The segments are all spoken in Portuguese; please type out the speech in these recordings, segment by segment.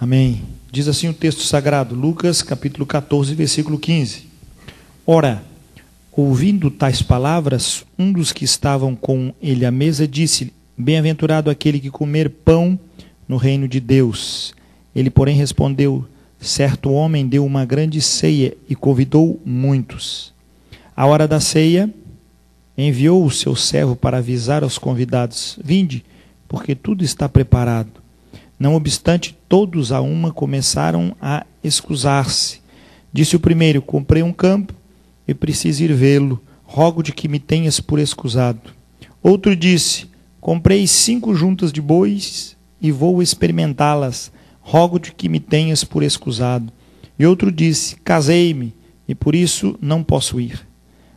Amém. Diz assim o texto sagrado, Lucas capítulo 14, versículo 15. Ora, ouvindo tais palavras, um dos que estavam com ele à mesa disse: Bem-aventurado aquele que comer pão no reino de Deus. Ele, porém, respondeu: Certo homem deu uma grande ceia e convidou muitos. À hora da ceia, enviou o seu servo para avisar aos convidados: Vinde, porque tudo está preparado. Não obstante, todos a uma começaram a excusar-se. Disse o primeiro: Comprei um campo e preciso ir vê-lo. Rogo de que me tenhas por excusado. Outro disse: Comprei cinco juntas de bois e vou experimentá-las. Rogo de que me tenhas por excusado. E outro disse: Casei-me e por isso não posso ir.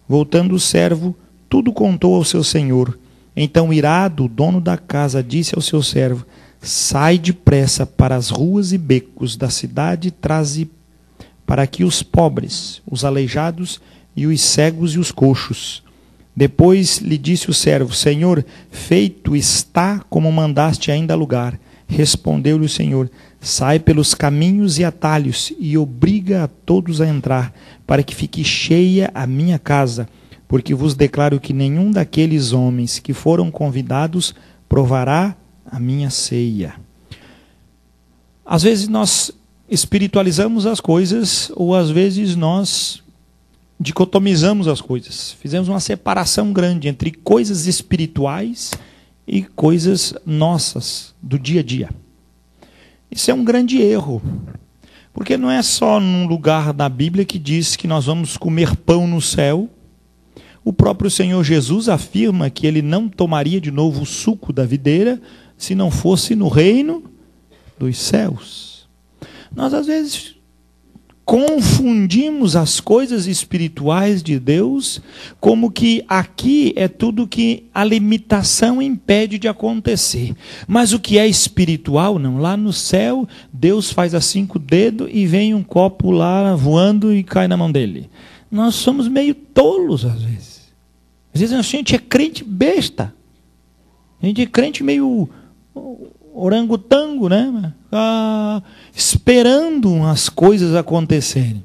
Voltando o servo, tudo contou ao seu senhor. Então, irado, o dono da casa disse ao seu servo: Sai depressa para as ruas e becos da cidade e traze para aqui os pobres, os aleijados e os cegos e os coxos. Depois lhe disse o servo: Senhor, feito está como mandaste ainda lugar. Respondeu-lhe o Senhor: Sai pelos caminhos e atalhos e obriga a todos a entrar, para que fique cheia a minha casa. Porque vos declaro que nenhum daqueles homens que foram convidados provará a minha ceia. Às vezes nós espiritualizamos as coisas, ou às vezes nós dicotomizamos as coisas. Fizemos uma separação grande entre coisas espirituais e coisas nossas, do dia a dia. Isso é um grande erro. Porque não é só num lugar da Bíblia que diz que nós vamos comer pão no céu. O próprio Senhor Jesus afirma que ele não tomaria de novo o suco da videira se não fosse no reino dos céus. Nós às vezes confundimos as coisas espirituais de Deus como que aqui é tudo que a limitação impede de acontecer. Mas o que é espiritual, não. Lá no céu, Deus faz assim com o dedo e vem um copo lá voando e cai na mão dele. Nós somos meio tolos às vezes. Às vezes a gente é crente besta. A gente é crente meio orangotango, né? Ah, esperando as coisas acontecerem.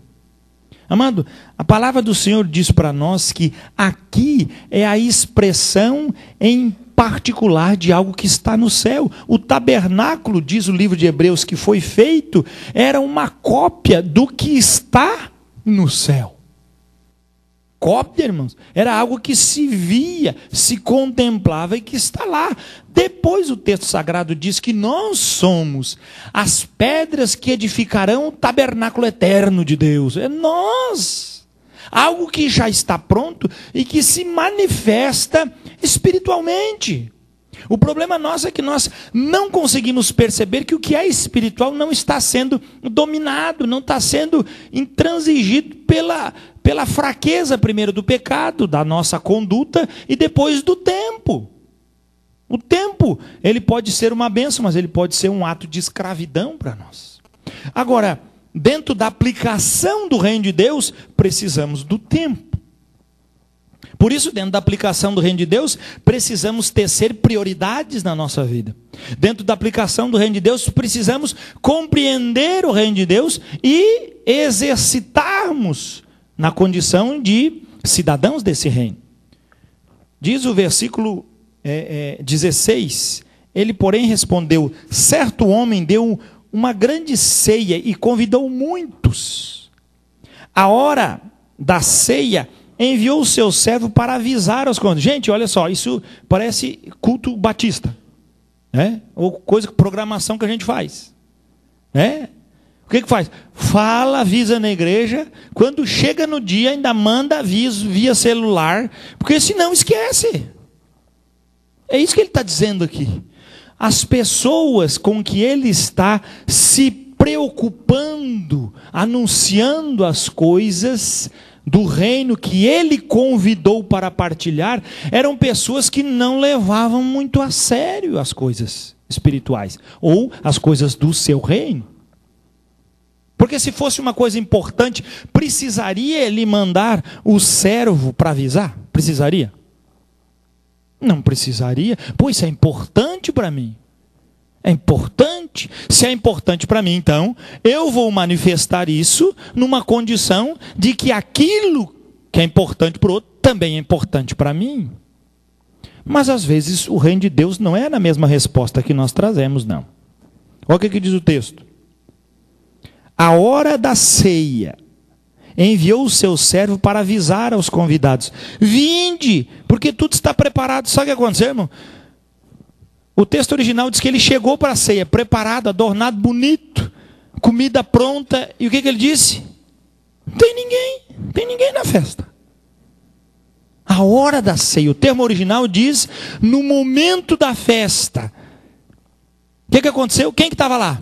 Amado, a palavra do Senhor diz para nós que aqui é a expressão em particular de algo que está no céu. O tabernáculo, diz o livro de Hebreus, que foi feito, era uma cópia do que está no céu cópia, irmãos. Era algo que se via, se contemplava e que está lá. Depois o texto sagrado diz que nós somos as pedras que edificarão o tabernáculo eterno de Deus. É nós. Algo que já está pronto e que se manifesta espiritualmente. O problema nosso é que nós não conseguimos perceber que o que é espiritual não está sendo dominado, não está sendo intransigido pela, pela fraqueza, primeiro, do pecado, da nossa conduta e depois do tempo. O tempo, ele pode ser uma benção, mas ele pode ser um ato de escravidão para nós. Agora, dentro da aplicação do reino de Deus, precisamos do tempo. Por isso, dentro da aplicação do reino de Deus, precisamos tecer prioridades na nossa vida. Dentro da aplicação do reino de Deus, precisamos compreender o reino de Deus e exercitarmos na condição de cidadãos desse reino. Diz o versículo é, é, 16: Ele, porém, respondeu: Certo homem deu uma grande ceia e convidou muitos. A hora da ceia enviou o seu servo para avisar aos contos. Gente, olha só, isso parece culto batista, né? Ou coisa, programação que a gente faz, né? Que que faz? Fala, avisa na igreja, quando chega no dia ainda manda aviso via celular, porque senão esquece. É isso que ele está dizendo aqui. As pessoas com que ele está se preocupando, anunciando as coisas, do reino que ele convidou para partilhar eram pessoas que não levavam muito a sério as coisas espirituais ou as coisas do seu reino. Porque se fosse uma coisa importante, precisaria ele mandar o servo para avisar? Precisaria? Não precisaria. Pois é importante para mim. É importante importante. Se é importante para mim, então, eu vou manifestar isso numa condição de que aquilo que é importante para o outro também é importante para mim. Mas às vezes o reino de Deus não é na mesma resposta que nós trazemos, não. Olha o que, que diz o texto. A hora da ceia enviou o seu servo para avisar aos convidados: Vinde, porque tudo está preparado. Sabe o que aconteceu, irmão? O texto original diz que ele chegou para a ceia, preparado, adornado, bonito, comida pronta. E o que, que ele disse? Não tem ninguém, não tem ninguém na festa. A hora da ceia, o termo original diz no momento da festa. O que, que aconteceu? Quem que estava lá?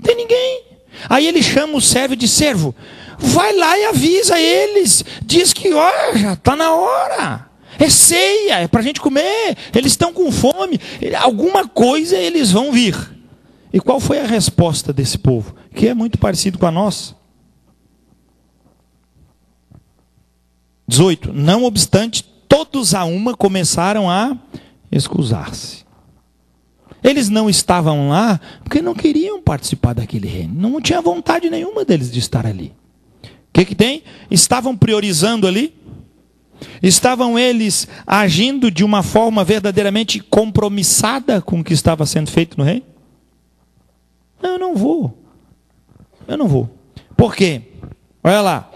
Não tem ninguém. Aí ele chama o servo de servo. Vai lá e avisa eles. Diz que, ó, já está na hora. É ceia, é para a gente comer. Eles estão com fome. Alguma coisa eles vão vir. E qual foi a resposta desse povo? Que é muito parecido com a nossa. 18. Não obstante, todos a uma começaram a excusar-se. Eles não estavam lá porque não queriam participar daquele reino. Não tinha vontade nenhuma deles de estar ali. O que, que tem? Estavam priorizando ali Estavam eles agindo de uma forma verdadeiramente compromissada com o que estava sendo feito no reino? Não, eu não vou. Eu não vou. Por quê? Olha lá.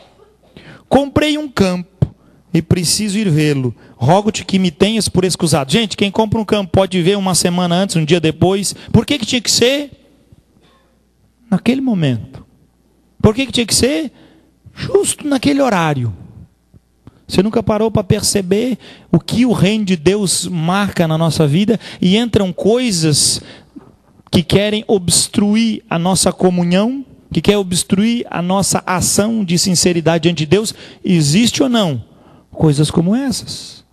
Comprei um campo e preciso ir vê-lo. Rogo-te que me tenhas por excusado. Gente, quem compra um campo pode ver uma semana antes, um dia depois. Por que, que tinha que ser? Naquele momento. Por que, que tinha que ser? Justo naquele horário. Você nunca parou para perceber o que o reino de Deus marca na nossa vida e entram coisas que querem obstruir a nossa comunhão, que querem obstruir a nossa ação de sinceridade diante de Deus? Existe ou não? Coisas como essas.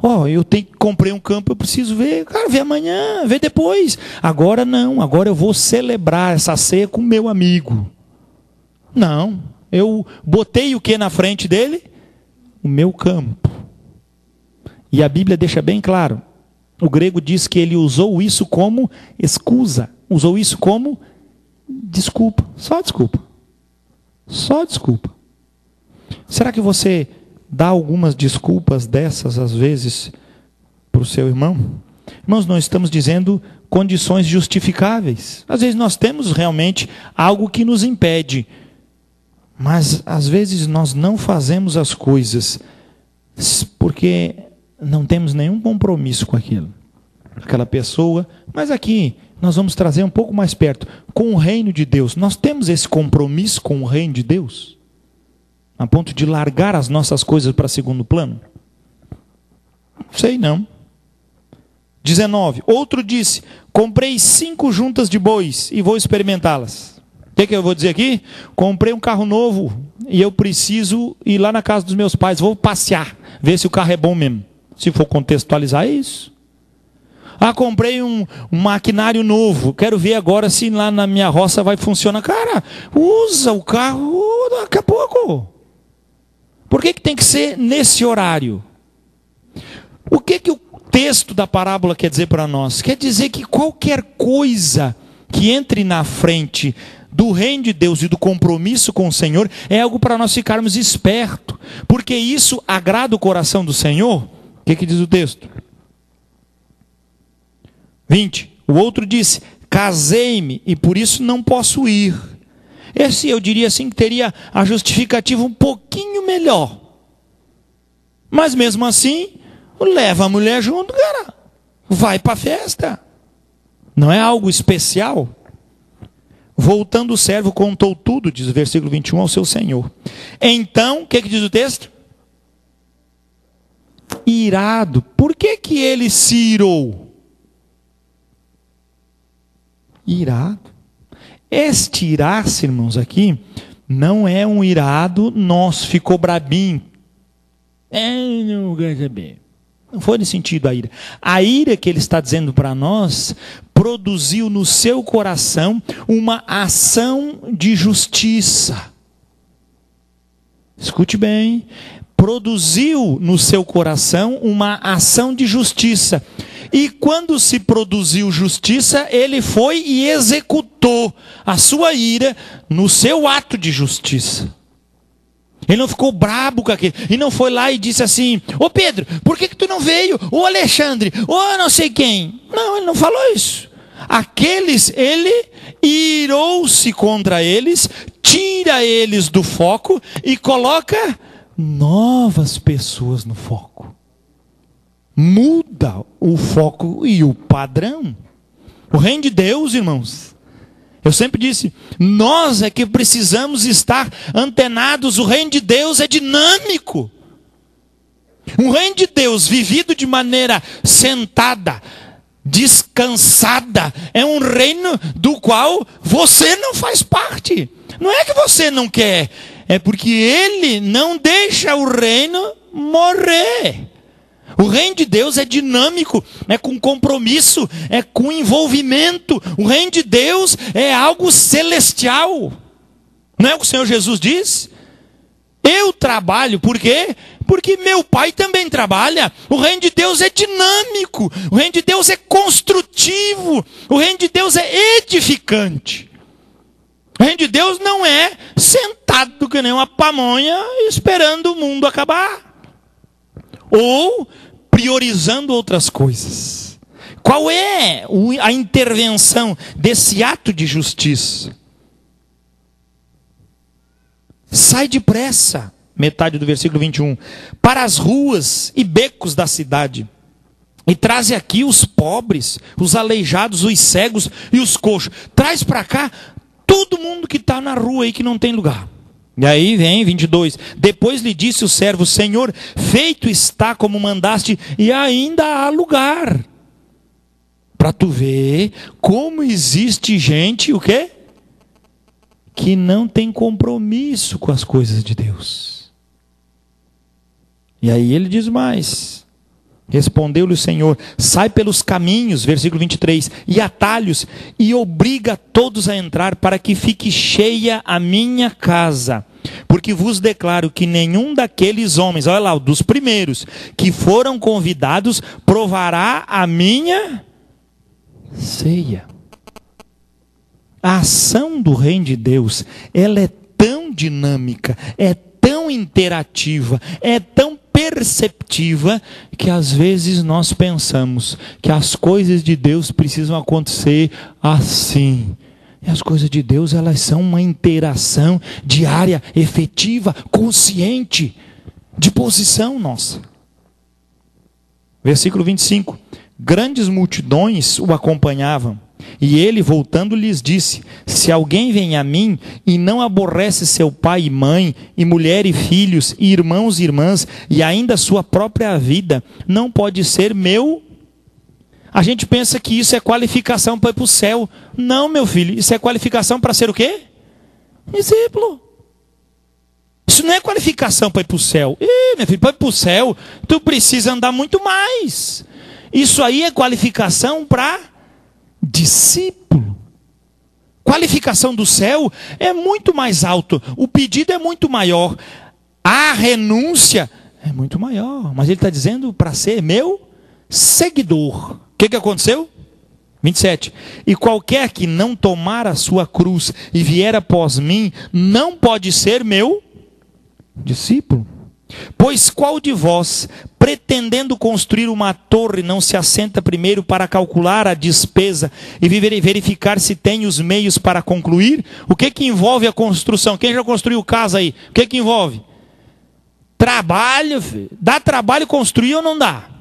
Ó, oh, eu tenho comprei um campo, eu preciso ver, cara, ver amanhã, ver depois. Agora não, agora eu vou celebrar essa ceia com meu amigo. Não, eu botei o que na frente dele? o meu campo. E a Bíblia deixa bem claro. O grego diz que ele usou isso como excusa, usou isso como desculpa, só desculpa. Só desculpa. Será que você dá algumas desculpas dessas às vezes para o seu irmão? Irmãos, nós estamos dizendo condições justificáveis. Às vezes nós temos realmente algo que nos impede mas às vezes nós não fazemos as coisas porque não temos nenhum compromisso com aquilo. Aquela pessoa, mas aqui nós vamos trazer um pouco mais perto com o reino de Deus. Nós temos esse compromisso com o reino de Deus? A ponto de largar as nossas coisas para segundo plano? Sei não. 19. Outro disse: Comprei cinco juntas de bois e vou experimentá-las que, que eu vou dizer aqui? Comprei um carro novo e eu preciso ir lá na casa dos meus pais. Vou passear, ver se o carro é bom mesmo. Se for contextualizar é isso. Ah, comprei um, um, maquinário novo. Quero ver agora se lá na minha roça vai funcionar. Cara, usa o carro daqui a pouco. Por que, que tem que ser nesse horário? O que, que o texto da parábola quer dizer para nós? Quer dizer que qualquer coisa que entre na frente do reino de Deus e do compromisso com o Senhor é algo para nós ficarmos espertos, porque isso agrada o coração do Senhor. O que, que diz o texto? 20. O outro disse: Casei-me e por isso não posso ir. Esse eu diria assim que teria a justificativa um pouquinho melhor. Mas mesmo assim, leva a mulher junto, cara. Vai para a festa. Não é algo especial? Voltando o servo, contou tudo, diz o versículo 21, ao seu senhor. Então, o que, que diz o texto? Irado. Por que, que ele se irou? Irado. Este irar-se, irmãos, aqui, não é um irado nosso, ficou brabinho. É, não quer saber. Não foi nesse sentido a ira. A ira que ele está dizendo para nós produziu no seu coração uma ação de justiça. Escute bem. Produziu no seu coração uma ação de justiça. E quando se produziu justiça, ele foi e executou a sua ira no seu ato de justiça. Ele não ficou brabo com aquele. E não foi lá e disse assim: Ô Pedro, por que, que tu não veio? Ô Alexandre, ô não sei quem. Não, ele não falou isso. Aqueles, ele irou-se contra eles, tira eles do foco e coloca novas pessoas no foco. Muda o foco e o padrão. O reino de Deus, irmãos, eu sempre disse, nós é que precisamos estar antenados. O reino de Deus é dinâmico. Um reino de Deus vivido de maneira sentada, descansada, é um reino do qual você não faz parte. Não é que você não quer, é porque ele não deixa o reino morrer. O reino de Deus é dinâmico, é com compromisso, é com envolvimento. O reino de Deus é algo celestial. Não é o que o Senhor Jesus diz? Eu trabalho, por quê? Porque meu pai também trabalha. O reino de Deus é dinâmico, o reino de Deus é construtivo, o reino de Deus é edificante. O reino de Deus não é sentado que nem uma pamonha esperando o mundo acabar. Ou priorizando outras coisas. Qual é a intervenção desse ato de justiça? Sai depressa, metade do versículo 21, para as ruas e becos da cidade. E traze aqui os pobres, os aleijados, os cegos e os coxos. Traz para cá todo mundo que está na rua aí que não tem lugar. E aí vem 22. Depois lhe disse o servo: Senhor, feito está como mandaste, e ainda há lugar. Para tu ver como existe gente, o quê? Que não tem compromisso com as coisas de Deus. E aí ele diz mais: Respondeu-lhe o Senhor: Sai pelos caminhos, versículo 23, e atalhos, e obriga todos a entrar, para que fique cheia a minha casa. Porque vos declaro que nenhum daqueles homens, olha lá, dos primeiros, que foram convidados, provará a minha ceia. A ação do reino de Deus, ela é tão dinâmica, é tão interativa, é tão perceptiva que às vezes nós pensamos que as coisas de Deus precisam acontecer assim. E as coisas de Deus, elas são uma interação diária, efetiva, consciente, de posição nossa. Versículo 25: Grandes multidões o acompanhavam e ele, voltando, lhes disse: Se alguém vem a mim e não aborrece seu pai e mãe, e mulher e filhos, e irmãos e irmãs, e ainda sua própria vida, não pode ser meu. A gente pensa que isso é qualificação para ir para o céu. Não, meu filho, isso é qualificação para ser o quê? Discípulo. Isso não é qualificação para ir para o céu. Ih, meu filho, para ir para o céu, tu precisa andar muito mais. Isso aí é qualificação para discípulo. Qualificação do céu é muito mais alto, o pedido é muito maior, a renúncia é muito maior. Mas ele está dizendo para ser meu seguidor. O que, que aconteceu? 27. E qualquer que não tomar a sua cruz e vier após mim, não pode ser meu discípulo. Pois qual de vós, pretendendo construir uma torre, não se assenta primeiro para calcular a despesa e verificar se tem os meios para concluir? O que que envolve a construção? Quem já construiu casa aí? O que que envolve? Trabalho, filho. dá trabalho construir ou não dá?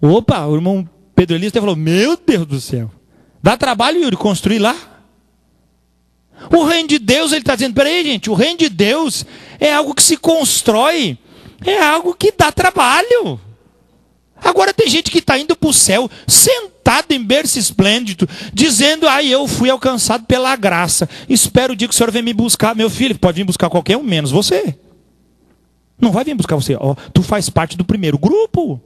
Opa, o irmão Pedro Elias falou: Meu Deus do céu, dá trabalho, Yuri, construir lá? O reino de Deus, ele está dizendo: peraí, gente, o reino de Deus é algo que se constrói, é algo que dá trabalho. Agora tem gente que está indo para o céu, sentado em berço esplêndido, dizendo: ai, eu fui alcançado pela graça. Espero o dia que o Senhor venha me buscar. Meu filho, pode vir buscar qualquer um, menos você. Não vai vir buscar você. Tu faz parte do primeiro grupo.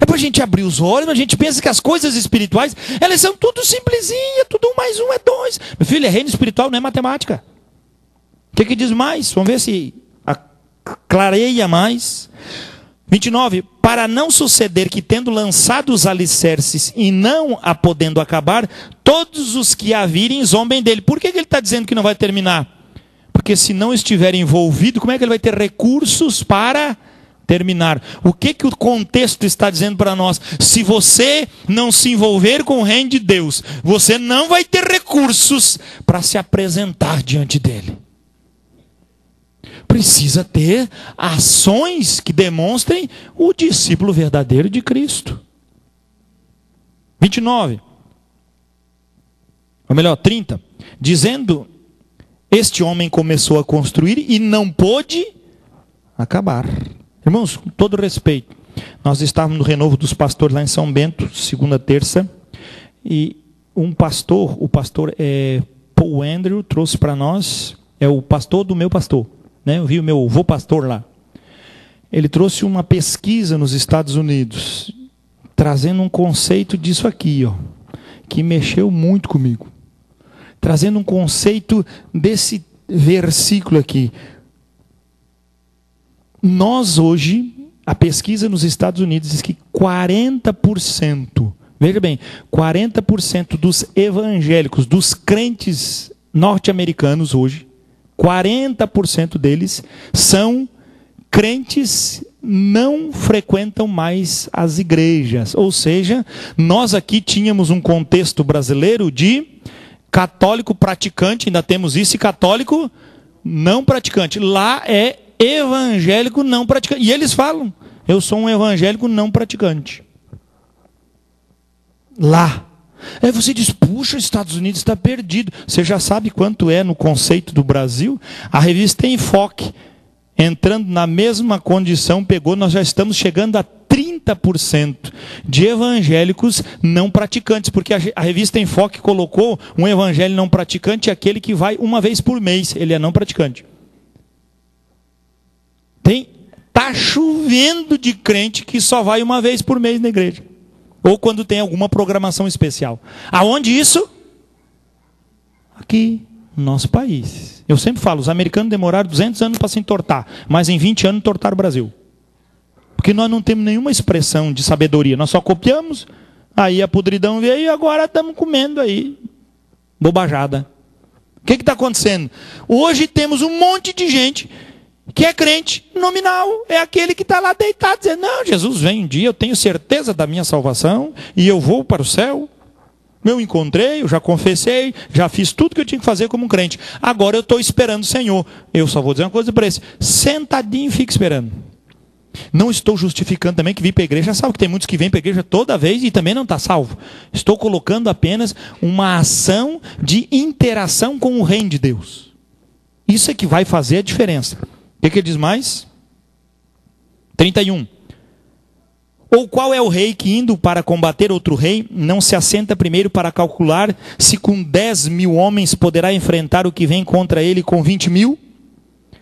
É para a gente abrir os olhos, a gente pensa que as coisas espirituais, elas são tudo simplesinha, tudo um mais um é dois. Meu filho, é reino espiritual, não é matemática. O que, que diz mais? Vamos ver se clareia mais. 29. Para não suceder que, tendo lançado os alicerces e não a podendo acabar, todos os que a virem zombem dele. Por que, que ele está dizendo que não vai terminar? Porque se não estiver envolvido, como é que ele vai ter recursos para terminar? O que, que o contexto está dizendo para nós? Se você não se envolver com o reino de Deus, você não vai ter recursos para se apresentar diante dele precisa ter ações que demonstrem o discípulo verdadeiro de Cristo. 29. Ou melhor, 30. Dizendo: Este homem começou a construir e não pôde acabar. Irmãos, com todo respeito, nós estávamos no renovo dos pastores lá em São Bento, segunda, terça, e um pastor, o pastor é, Paul Andrew, trouxe para nós, é o pastor do meu pastor né? Eu vi o meu avô pastor lá. Ele trouxe uma pesquisa nos Estados Unidos, trazendo um conceito disso aqui, ó, que mexeu muito comigo. Trazendo um conceito desse versículo aqui. Nós hoje, a pesquisa nos Estados Unidos diz que 40%, veja bem, 40% dos evangélicos, dos crentes norte-americanos hoje, 40% deles são crentes não frequentam mais as igrejas. Ou seja, nós aqui tínhamos um contexto brasileiro de católico praticante, ainda temos isso, e católico não praticante. Lá é evangélico não praticante. E eles falam: eu sou um evangélico não praticante. Lá. Aí você diz, puxa, os Estados Unidos está perdido. Você já sabe quanto é no conceito do Brasil? A revista Enfoque, entrando na mesma condição, pegou, nós já estamos chegando a 30% de evangélicos não praticantes, porque a revista Enfoque colocou um evangelho não praticante aquele que vai uma vez por mês, ele é não praticante. Tem tá chovendo de crente que só vai uma vez por mês na igreja. Ou quando tem alguma programação especial. Aonde isso? Aqui, no nosso país. Eu sempre falo, os americanos demoraram 200 anos para se entortar, mas em 20 anos entortaram o Brasil. Porque nós não temos nenhuma expressão de sabedoria, nós só copiamos, aí a podridão veio e agora estamos comendo aí bobajada. O que está acontecendo? Hoje temos um monte de gente que é crente nominal, é aquele que está lá deitado dizendo: Não, Jesus vem um dia, eu tenho certeza da minha salvação e eu vou para o céu. Eu encontrei, eu já confessei, já fiz tudo que eu tinha que fazer como um crente. Agora eu estou esperando o Senhor. Eu só vou dizer uma coisa para esse: sentadinho fica esperando. Não estou justificando também que vir para a igreja salvo, que tem muitos que vêm para a igreja toda vez e também não está salvo. Estou colocando apenas uma ação de interação com o reino de Deus. Isso é que vai fazer a diferença que, que ele diz mais? 31. Ou qual é o rei que, indo para combater outro rei, não se assenta primeiro para calcular se com 10 mil homens poderá enfrentar o que vem contra ele com 20 mil?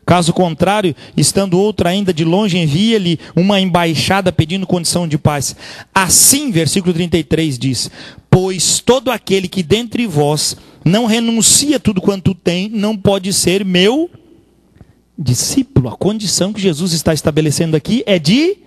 Caso contrário, estando outro ainda de longe, envia-lhe uma embaixada pedindo condição de paz. Assim, versículo 33 diz: Pois todo aquele que dentre vós não renuncia tudo quanto tem, não pode ser meu discípulo. A condição que Jesus está estabelecendo aqui é de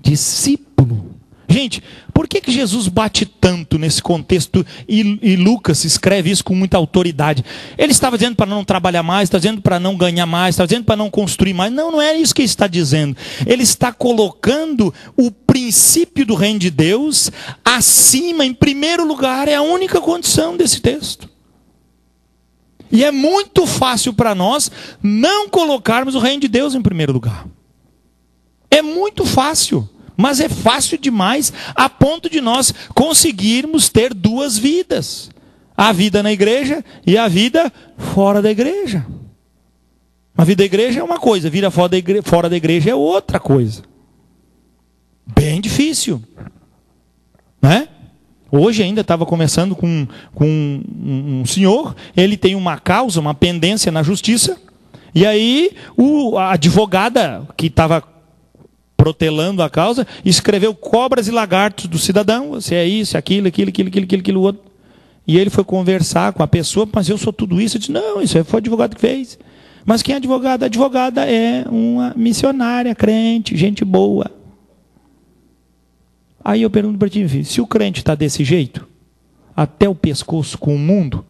discípulo. Gente, por que, que Jesus bate tanto nesse contexto e, e Lucas escreve isso com muita autoridade? Ele estava dizendo para não trabalhar mais, está dizendo para não ganhar mais, está dizendo para não construir mais. Não, não é isso que ele está dizendo. Ele está colocando o princípio do reino de Deus acima, em primeiro lugar, é a única condição desse texto. E é muito fácil para nós não colocarmos o reino de Deus em primeiro lugar. É muito fácil, mas é fácil demais a ponto de nós conseguirmos ter duas vidas: a vida na igreja e a vida fora da igreja. A vida da igreja é uma coisa, vida fora da igreja, fora da igreja é outra coisa. Bem difícil. Né? Hoje ainda estava conversando com, com um, um, senhor, ele tem uma causa, uma pendência na justiça, e aí o, a advogada que estava protelando a causa escreveu cobras e lagartos do cidadão, se é isso, aquilo, aquilo, aquilo, aquilo, aquilo, aquilo outro. E ele foi conversar com a pessoa, mas eu sou tudo isso. Eu disse, não, isso foi o advogado que fez. Mas quem é advogada? Advogada é uma missionária, crente, gente boa. Aí eu pergunto para ti, se o crente está desse jeito, até o pescoço com o mundo,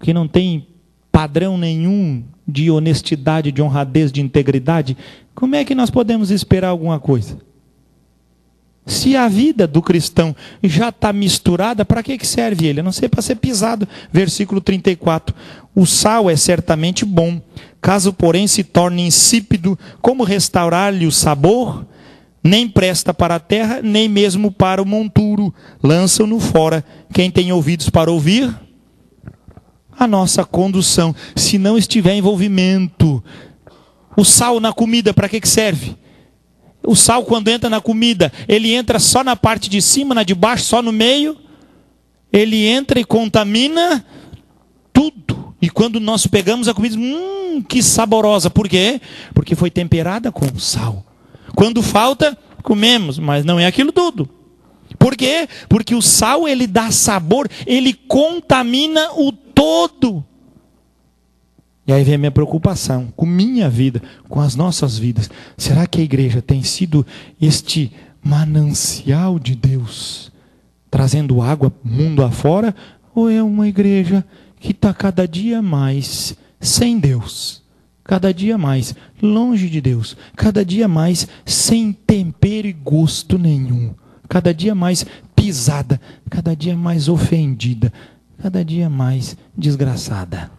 que não tem padrão nenhum de honestidade, de honradez, de integridade, como é que nós podemos esperar alguma coisa? Se a vida do cristão já está misturada, para que, que serve ele? A não ser para ser pisado. Versículo 34. O sal é certamente bom, caso, porém, se torne insípido, como restaurar-lhe o sabor? Nem presta para a terra, nem mesmo para o monturo. Lançam-no fora. Quem tem ouvidos para ouvir? A nossa condução. Se não estiver envolvimento. O sal na comida, para que, que serve? O sal, quando entra na comida, ele entra só na parte de cima, na de baixo, só no meio. Ele entra e contamina tudo. E quando nós pegamos a comida, hum, que saborosa. Por quê? Porque foi temperada com sal. Quando falta, comemos, mas não é aquilo tudo. Por quê? Porque o sal ele dá sabor, ele contamina o todo. E aí vem a minha preocupação com minha vida, com as nossas vidas. Será que a igreja tem sido este manancial de Deus, trazendo água mundo afora? Ou é uma igreja que está cada dia mais sem Deus? Cada dia mais longe de Deus, cada dia mais sem tempero e gosto nenhum, cada dia mais pisada, cada dia mais ofendida, cada dia mais desgraçada.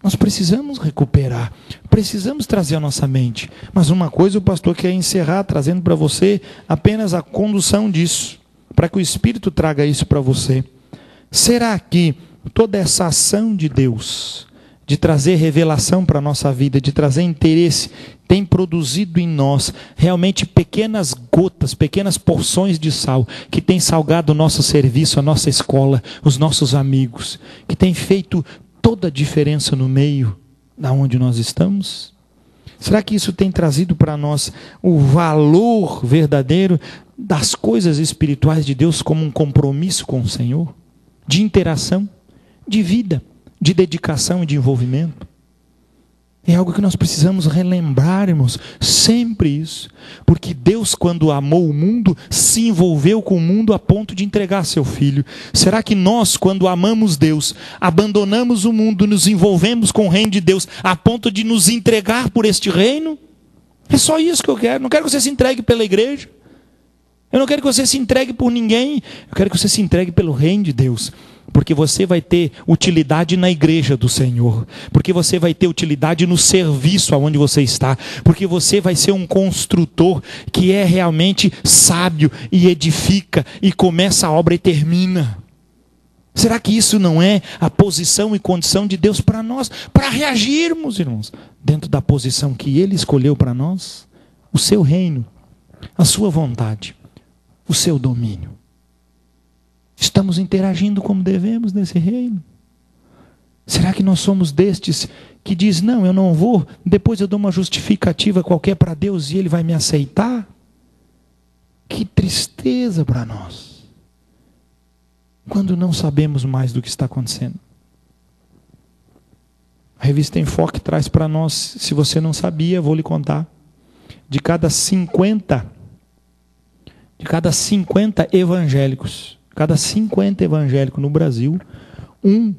Nós precisamos recuperar, precisamos trazer a nossa mente. Mas uma coisa o pastor quer encerrar trazendo para você apenas a condução disso, para que o Espírito traga isso para você. Será que toda essa ação de Deus, de trazer revelação para a nossa vida, de trazer interesse, tem produzido em nós realmente pequenas gotas, pequenas porções de sal, que tem salgado o nosso serviço, a nossa escola, os nossos amigos, que tem feito toda a diferença no meio da onde nós estamos? Será que isso tem trazido para nós o valor verdadeiro das coisas espirituais de Deus como um compromisso com o Senhor? De interação, de vida, de dedicação e de envolvimento? É algo que nós precisamos relembrar, irmãos, sempre isso. Porque Deus, quando amou o mundo, se envolveu com o mundo a ponto de entregar seu filho. Será que nós, quando amamos Deus, abandonamos o mundo, nos envolvemos com o reino de Deus a ponto de nos entregar por este reino? É só isso que eu quero. Não quero que você se entregue pela igreja. Eu não quero que você se entregue por ninguém. Eu quero que você se entregue pelo reino de Deus porque você vai ter utilidade na igreja do Senhor, porque você vai ter utilidade no serviço aonde você está, porque você vai ser um construtor que é realmente sábio e edifica e começa a obra e termina. Será que isso não é a posição e condição de Deus para nós, para reagirmos, irmãos, dentro da posição que Ele escolheu para nós? O seu reino, a sua vontade, o seu domínio. Estamos interagindo como devemos nesse reino? Será que nós somos destes que diz: "Não, eu não vou, depois eu dou uma justificativa qualquer para Deus e ele vai me aceitar"? Que tristeza para nós. Quando não sabemos mais do que está acontecendo. A revista Enfoque traz para nós, se você não sabia, vou lhe contar. De cada 50 de cada 50 evangélicos cada 50 evangélicos no Brasil, um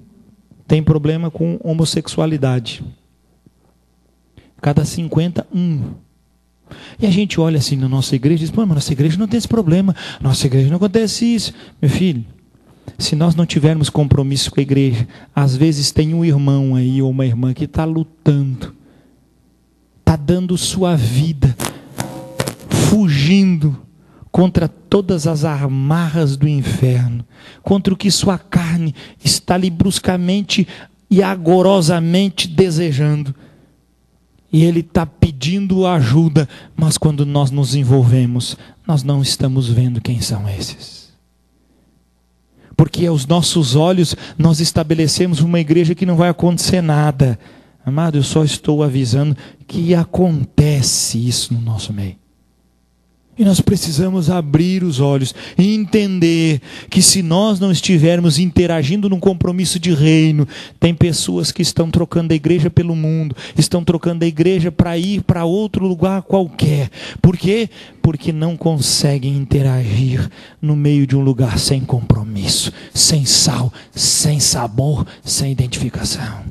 tem problema com homossexualidade. Cada 50, um. E a gente olha assim na nossa igreja e diz: Pô, mas nossa igreja não tem esse problema, nossa igreja não acontece isso. Meu filho, se nós não tivermos compromisso com a igreja, às vezes tem um irmão aí ou uma irmã que está lutando, está dando sua vida, fugindo contra todas as amarras do inferno, contra o que sua carne está ali bruscamente e agorosamente desejando. E ele está pedindo ajuda, mas quando nós nos envolvemos, nós não estamos vendo quem são esses. Porque aos nossos olhos nós estabelecemos uma igreja que não vai acontecer nada. Amado, eu só estou avisando que acontece isso no nosso meio. E nós precisamos abrir os olhos e entender que se nós não estivermos interagindo num compromisso de reino, tem pessoas que estão trocando a igreja pelo mundo, estão trocando a igreja para ir para outro lugar qualquer. Por quê? Porque não conseguem interagir no meio de um lugar sem compromisso, sem sal, sem sabor, sem identificação.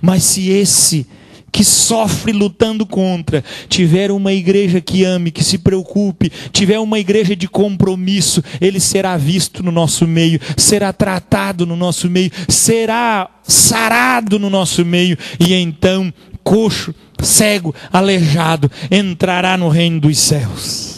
Mas se esse que sofre lutando contra, tiver uma igreja que ame, que se preocupe, tiver uma igreja de compromisso, ele será visto no nosso meio, será tratado no nosso meio, será sarado no nosso meio, e então, coxo, cego, aleijado, entrará no reino dos céus.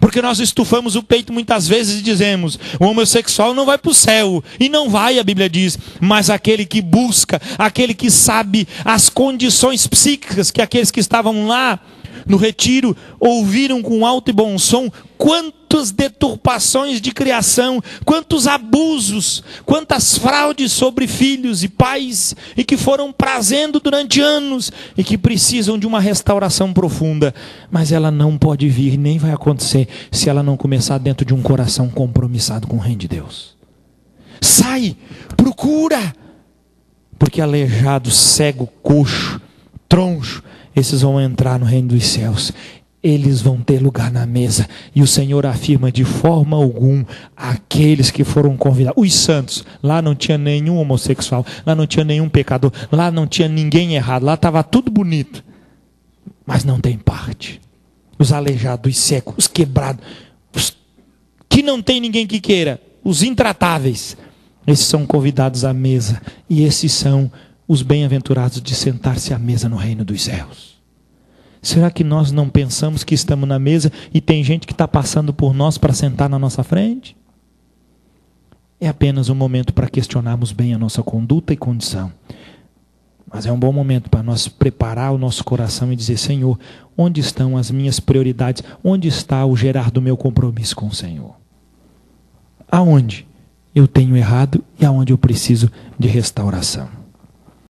Porque nós estufamos o peito muitas vezes e dizemos: o homossexual não vai para o céu. E não vai, a Bíblia diz. Mas aquele que busca, aquele que sabe as condições psíquicas que aqueles que estavam lá no retiro ouviram com alto e bom som quantas deturpações de criação, quantos abusos, quantas fraudes sobre filhos e pais e que foram trazendo durante anos e que precisam de uma restauração profunda, mas ela não pode vir, nem vai acontecer se ela não começar dentro de um coração compromissado com o reino de Deus. Sai, procura, porque aleijado, cego, coxo, troncho, esses vão entrar no reino dos céus. Eles vão ter lugar na mesa. E o Senhor afirma de forma alguma aqueles que foram convidados. Os santos, lá não tinha nenhum homossexual, lá não tinha nenhum pecador, lá não tinha ninguém errado, lá estava tudo bonito. Mas não tem parte. Os aleijados, os secos, os quebrados, os que não tem ninguém que queira, os intratáveis, esses são convidados à mesa. E esses são os bem-aventurados de sentar-se à mesa no reino dos céus. Será que nós não pensamos que estamos na mesa e tem gente que está passando por nós para sentar na nossa frente? É apenas um momento para questionarmos bem a nossa conduta e condição. Mas é um bom momento para nós preparar o nosso coração e dizer: Senhor, onde estão as minhas prioridades? Onde está o gerar do meu compromisso com o Senhor? Aonde eu tenho errado e aonde eu preciso de restauração?